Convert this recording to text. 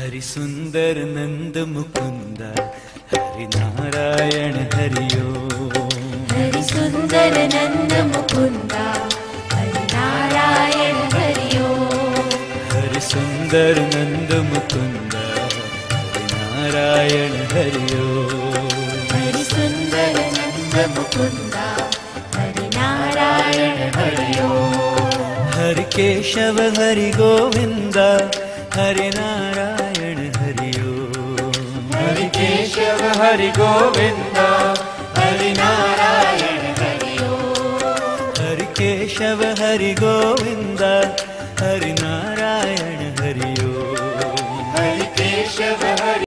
हरि सुन्दर नन्द मुकुन्द हरि नारायण हरियो। हरि सुन्दर नन्द मुकुन्द हरि नारायण हरियो। हरि सुन्दर नन्द मुकुन्द हरि नारायण हरियो। हरि सुन्दर नन्द मुकुन्द हरि नारायण हरियो। हरि केशव हरि गोविन्द हरि नारायण हरिओ हरि केशव हरि गोविन्द। हरि नारायण हरिओ हरि केशव हरि गोविन्द। हरि नारायण हरिओ हरि केशव